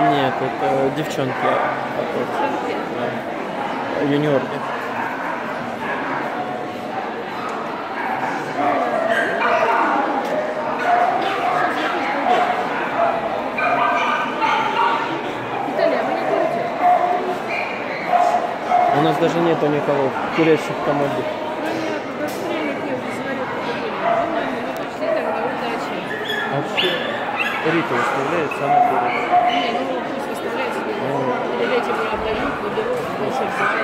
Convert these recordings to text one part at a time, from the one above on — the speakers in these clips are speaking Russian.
Нет? Это девчонки. да, Юниорки. У нас даже нету никого курящих команде. Вообще Рита выставляется, она курит. Не, ну пусть выставляет себе. Или эти мы отдают, выберут, больше взяли.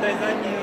Тайзане.